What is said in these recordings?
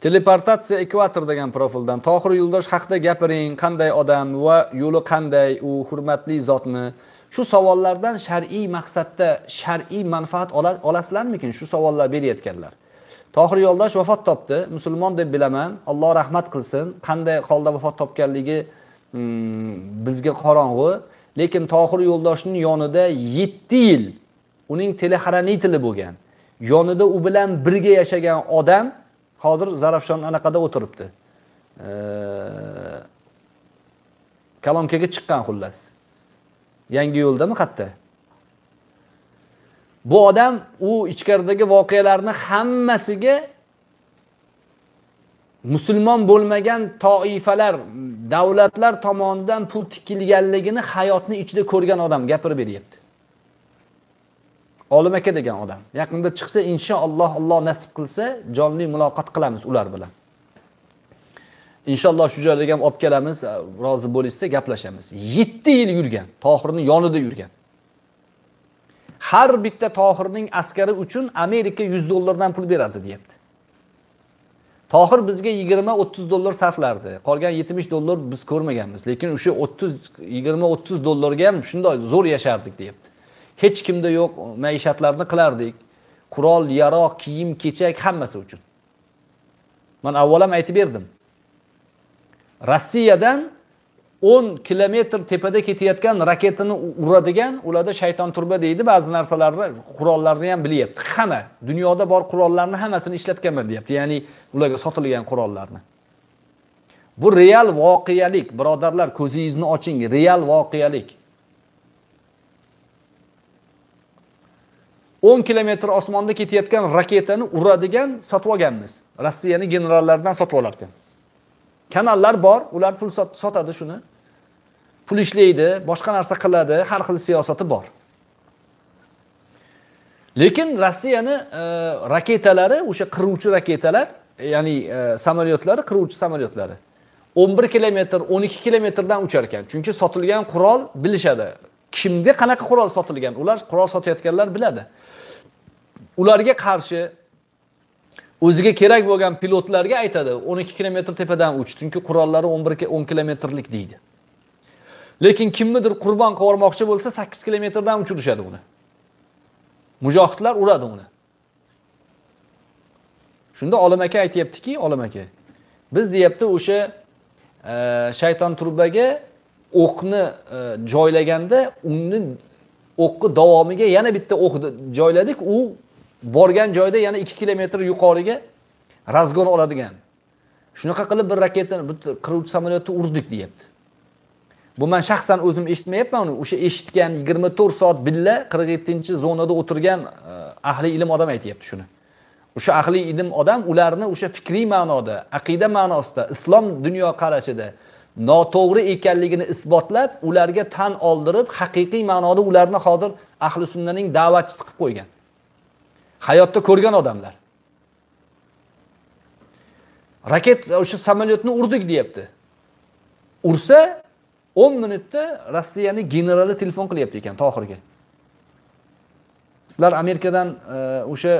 teleportatsiya ekvator degan profildan tohir yo'ldosh haqida gapiring. Qanday odam va yo'li qanday? U hurmatli zotmi? Shu savollardan shar'iy maqsadda shar'iy manfaat olasizlarmikin? Shu savollar berayotganlar tohir yo'ldosh vafot topdi. Musulmon deb bilaman. Alloh rahmat qilsin. Qanday holda vafot topganligi hmm, bizga qorong'u lekin tohir yo'ldoshning yonida yetti yil uning telexraniteli bo'lgan yonida u bilan birga yashagan odam hozir zarafshon anaqada o'tiribdi. Kalomkaga chiqqan xullas. Yangi yo'ldami qayerda bu odam u ichkaridagi voqealarni hammasiga musulmon bo'lmagan toifalar davlatlar tomonidan pul tikilganligini hayotni ichida ko'rgan odam gapirib beryapti. Olim aka degan odam. Yaqinda chiqsa inshaalloh alloh nasib qilsa jonli muloqot qilamiz ular bilan. Inshaalloh shu joylarga ham olib kelamiz rozi bo'lishsa gaplashamiz. Yetti yil yurgan tohirni yonida yurgan. Har bitta tohirning askari uchun amerika yuz dollardan pul beradi deyapti. Tohir bizga yigirma o'ttiz dollar sarflardi. Qolgan yetmish dollar biz ko'rmaganmiz. Lekin o'sha o'ttiz yigirma o'ttiz dollarga ham shunday zo'r yashardik deyapti. Hech kimda yo'q maishatlarni qilardik. Qurol yaroq kiyim kechak hammasi uchun. Man avval ham aytib berdim. Rossiyadan o'n kilometr tepada ketayotgan raketani uradigan ularda shayton turba deydi ba'zi narsalarni qurollarni ham bilyapti. Hamma dunyoda bor qurollarni hammasini ishlatganman deyapti. Ya'ni ularga sotilgan qurollarni. Bu real voqealik birodarlar ko'zingizni oching real voqealik. O'n kilometr osmonda ketayotgan raketani uradigan sotib olganmiz rossiyani generallaridan sotib olarkan kanallar bor ular pul sotadi shuni. Pul ishlaydi boshqa narsa qiladi har xil siyosati bor. Lekin rossiyani e, raketalari o'sha qiruvchi raketalar e, ya'ni e, samolyotlari qiruvchi samolyotlari. o'n bir kilometr o'n ikki kilometrdan uchar ekan chunki sotilgan qurol bilishadi. Kimga qanaqa qurol sotilgan? Ular qurol sotayotganlar biladi. Ularga qarshi o'ziga kerak bo'lgan pilotlarga aytadi o'n ikki kilometr tepadan uch chunki qurollari o'n bir o'n kilometrlik deydi. Lekin kimnidir qurbon qilibyubormoqchi bo'lsa sakkiz kilometrdan uchirishadi uni. Mujohidlar uradi uni. Shunda olim aka aytyaptiki olim aka biz deyapti o'sha e, shayton turbaga o'qni e, joylaganda uni o'qni davomiga yana bitta o'q joyladik. U borgan joyda yana ikki kilometr yuqoriga razgon oladigan. Shunaqa qilib bir raketani bitta qiruvchi samolyotni urdik deyapti. Bu man shaxsan o'zim eshitmayapman uni. O'sha eshitgan yigirma to'rt soat billa qirq yettinchi zonada o'tirgan e, ahli ilm odam aytyapti shuni. O'sha ahli ilm odam ularni o'sha fikriy ma'noda aqida ma'nosida islom dunyoqarashida noto'g'ri ekanligini isbotlab ularga tan oldirib haqiqiy ma'noda ularni hozir ahli sunnaning da'vatchisi qilib qo'ygan. Hayotda ko'rgan odamlar. Raket o'sha samolyotni urdik deyapti. Ursa o'n minutda rossiyani generali telefon qilyapti ekan tohirga sizlar amerikadan e, o'sha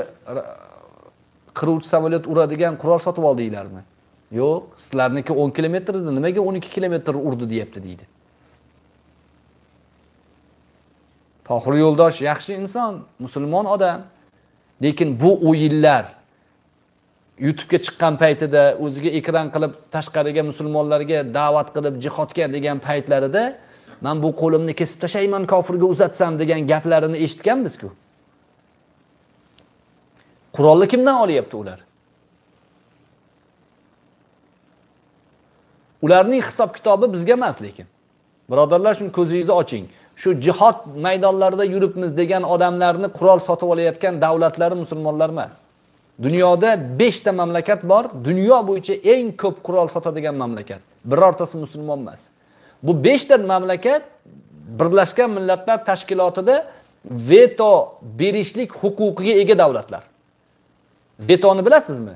qiruvchi samolyot uradigan qurol sotib oldinglarmi yo'q sizlarniki o'n kilometr edi nimaga o'n ikki kilometr urdi deyapti deydi. Tohir yo'ldosh yaxshi inson musulmon odam. Lekin bu o'yinlar youtubega chiqqan paytida o'ziga ekran qilib tashqariga musulmonlarga da'vat qilib jihodga degan paytlarida man bu qo'limni kesib tashlayman kofirga uzatsam degan gaplarini eshitganmizku? Qurolni kimdan olyapti ular? Ularning hisob kitobi bizga emas lekin. Birodarlar shuni ko'zingizni oching. Shu jihod maydonlarida yuribmiz degan odamlarni qurol sotib olayotgan davlatlari musulmonlar emas. Dunyoda beshta mamlakat bor. Dunyo bo'yicha eng ko'p qurol sotadigan mamlakat. Birortasi musulmon emas. Bu beshta mamlakat birlashgan millatlar tashkilotida veto berishlik huquqiga ega davlatlar. Vetoni bilasizmi?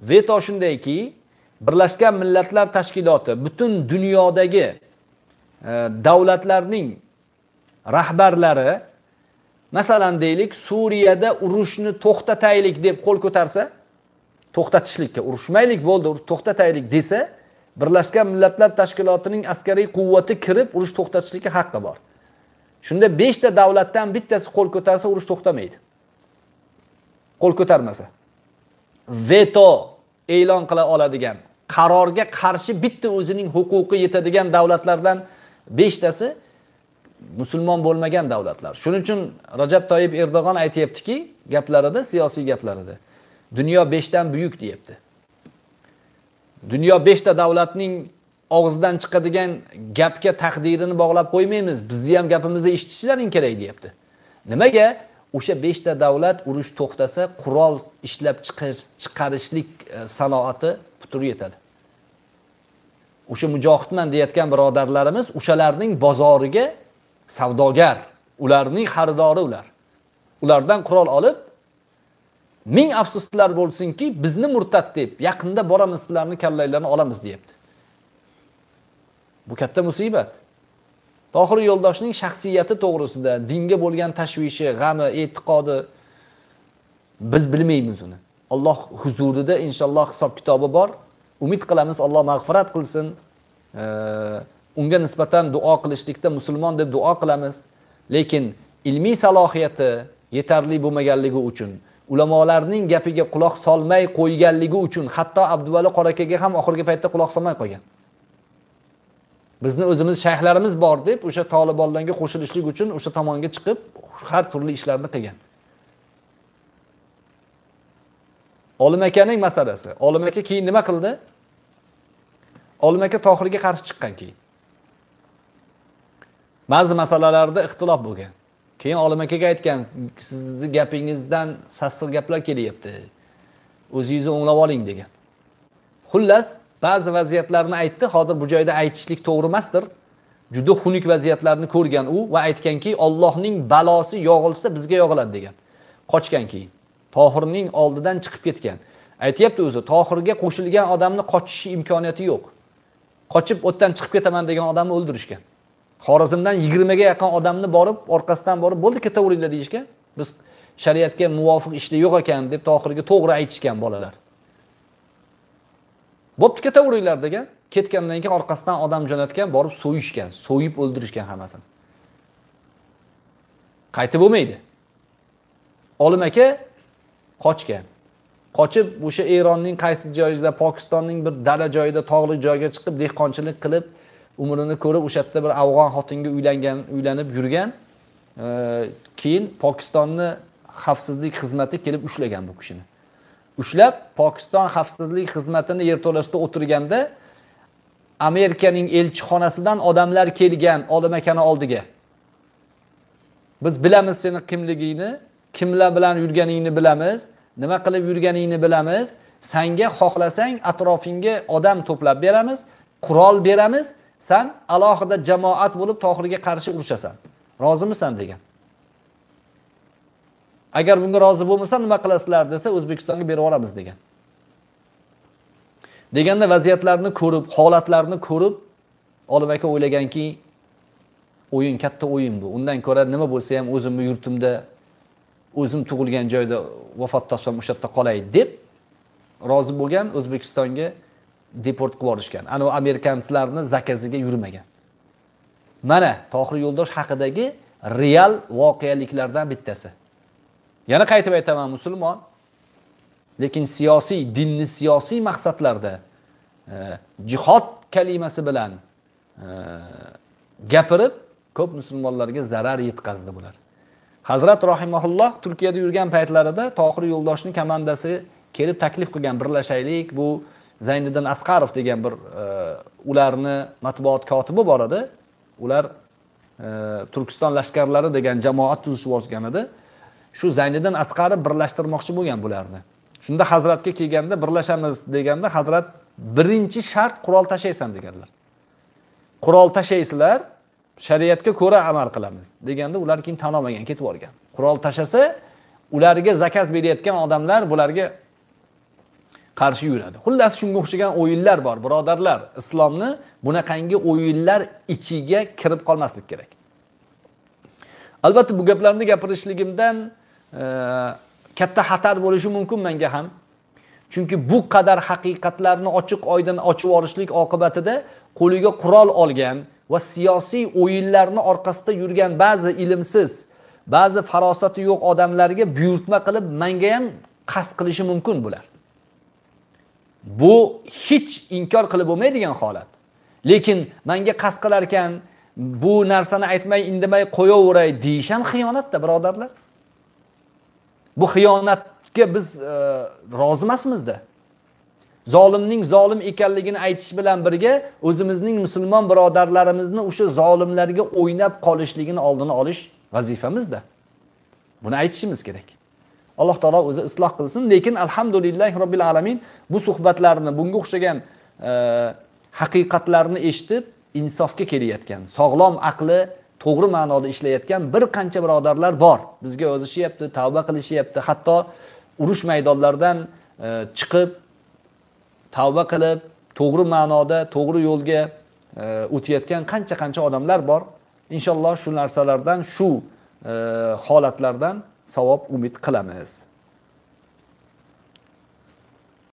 Veto shundayki birlashgan millatlar tashkiloti butun dunyodagi e, davlatlarning rahbarlari masalan deylik suriyada urushni to'xtataylik deb qo'l ko'tarsa to'xtatishlikka urushmaylik bo'ldi urush to'xtataylik desa birlashgan millatlar tashkilotining askariy quvvati kirib urush to'xtatishlikka haqqi bor. Shunda beshta davlatdan bittasi qo'l ko'tarsa urush to'xtamaydi. Qo'l ko'tarmasa. Veto e'lon qila oladigan qarorga qarshi bitta o'zining huquqi yetadigan davlatlardan beshtasi musulmon bo'lmagan davlatlar. Shuning uchun rajab toyib erdo'g'on aytyaptiki gaplarida siyosiy gaplarida dunyo beshdan buyuk deyapti. Dunyo beshta davlatning og'zidan chiqadigan gapga taqdirini bog'lab qo'ymaymiz bizni ham gapimizni eshitishlaring kerak deyapti. Nimaga? O'sha beshta davlat urush to'xtasa qurol ishlab chiqarishlik e, sanoati putur yetadi. O'sha mujohidman deyayotgan birodarlarimiz o'shalarning bozoriga savdogar ularning xaridori ular. Ulardan qurol olib ming afsuslar bo'lsinki bizni murtad deb yaqinda boramiz sizlarni kallanglarni olamiz deyapti. Bu katta musibat. Tohir yo'ldoshning shaxsiyati to'g'risida dinga bo'lgan tashvishi g'ami e'tiqodi biz bilmaymiz uni. Alloh huzurida inshaalloh hisob kitobi bor. Umid qilamiz alloh mag'firat qilsin. Unga nisbatan duo qilishlikda musulmon deb duo qilamiz. Lekin ilmiy salohiyati yetarli bo'lmaganligi uchun ulamolarning gapiga quloq solmay qo'yganligi uchun hatto abduvali qorakaga ham oxirgi paytda quloq solmay qolgan bizni o'zimiz shayxlarimiz bor deb o'sha tolibonlarga qo'shilishlik uchun o'sha tomonga chiqib har turli ishlarni qilgan. Olim akaning masalasi. Olim aka keyin nima qildi? Olim aka tohirga qarshi chiqqan keyin. Ba'zi masalalarda ixtilof bo'lgan. Keyin olim akaga aytgan sizni gapingizdan sassiq gaplar kelyapti. O'zingizni o'nglab oling degan. Xullas ba'zi vaziyatlarni aytdi hozir bu joyda aytishlik to'g'ri emasdir. Juda xunuk vaziyatlarni ko'rgan u va aytganki ollohning balosi yog'ilsa bizga yog'iladi degan. Qochgan keyin. Tohirning oldidan chiqib ketgan. Aytyapti o'zi tohirga qo'shilgan odamni qochishi imkoniyati yo'q. Qochib o'tdan chiqib ketaman degan odamni o'ldirishgan xorazmdan yigirmaga yaqin odamni borib orqasidan borib bo'ldi ketaveringlar deyishgan biz shariatga muvofiq ishlar yo'q ekan deb tohirga to'g'ri aytishgan bolalar. Bo'pti ketaveringlar degan ketgandan keyin orqasidan odam jo'natgan borib so'yishgan so'yib o'ldirishgan hammasini. Qaytib bo'lmaydi. Olim aka qochgan. Qochib o'sha eronning qaysi joyida pokistonning bir dala joyida tog'li joyga chiqib dehqonchilik qilib umrini ko'rib o'sha yerda bir afg'on xotinga uylangan uylanib yurgan e, keyin pokistonni xavfsizlik xizmati kelib ushlagan bu kishini. Ushlab pokiston xavfsizlik xizmatini yerto'lasida o'tirganda amerikaning elchixonasidan odamlar kelgan olim akani oldiga. Biz bilamiz seni kimligingni kimlar bilan yurganingni bilamiz. Nima qilib yurganingni bilamiz. Sanga xohlasang atrofingga odam to'plab beramiz qurol beramiz. San alohida jamoat bo'lib tohirga qarshi urushasan rozimisan degan. Agar bunga rozi bo'lmasa nima qilasizlar desa o'zbekistonga berib yuboramiz degan. Deganda vaziyatlarni ko'rib holatlarni ko'rib olim aka o'ylaganki o'yin katta o'yin bu undan ko'ra nima bo'lsa ham o'zimni yurtimda o'zim tug'ilgan joyda vafot topsam o'sha yerda qolay deb rozi bo'lgan o'zbekistonga deport qilib yuborishgan anavi amerikansklarni zakaziga yurmagan. Mana tohir yo'ldosh haqidagi real voqeliklardan bittasi. Yana qaytib aytaman musulmon lekin siyosiy dinni siyosiy maqsadlarda e, jihod kalimasi bilan e, gapirib ko'p musulmonlarga zarar yetkazdi bular. Hazrat rohimaulloh turkiyada yurgan paytlarida tohir yo'ldoshni komandasi kelib taklif qilgan birlashaylik. Bu zayniddin asqarov degan bir e, ularni matbuot kotibi bor edi. Ular e, turkiston lashkarlari degan jamoat tuzishib olgan edi. Shu zayniddin asqarov birlashtirmoqchi bo'lgan bularni. Shunda hazratga kelganda birlashamiz deganda hazrat birinchi shart qurol tashlaysan deganlar. Qurol tashlaysizlar shariatga ko'ra amal qilamiz deganda ular keyin tan olmagan ketib yuborgan. Qurol tashlasa ularga zakaz berayotgan odamlar bularga qarshi yuradi. Xullas shunga o'xshagan o'yinlar bor birodarlar. Islomni bunaqangi o'yinlar ichiga kirib qolmaslik kerak. Albatta bu gaplarni gapirishligimdan e, katta xatar bo'lishi mumkin menga ham. Chunki bu qadar haqiqatlarni ochiq oydin ochib yuborishlik oqibatida qo'liga qurol olgan va siyosiy o'yinlarni orqasida yurgan ba'zi ilmsiz ba'zi farosati yo'q odamlarga buyurtma qilib manga ham qasd qilishi mumkin bular. Bu hech inkor qilib bo'lmaydigan holat. Lekin manga qasd qilar ekan bu narsani aytmay indamay qo'yaveray deyish ham xiyonatda birodarlar. Bu xiyonatga biz e, rozi emasmizda zolimning zolim ekanligini aytish bilan birga o'zimizning musulmon birodarlarimizni o'sha zolimlarga o'ynab qolishligini oldini olish vazifamizda. Buni aytishimiz kerak. Alloh taolo o'zi isloh qilsin. Lekin alhamdulillah robbil alamin bu suhbatlarni bunga o'xshagan e, haqiqatlarni eshitib insofga kelayotgan sog'lom aqli to'g'ri ma'noda ishlayotgan bir qancha birodarlar bor. Bizga yozishyapti tavba qilishyapti. Hatto urush maydonlaridan e, chiqib tavba qilib to'g'ri ma'noda to'g'ri yo'lga e, o'tayotgan qancha qancha odamlar bor. Inshaalloh shu narsalardan shu e, holatlardan savob umid qilamiz.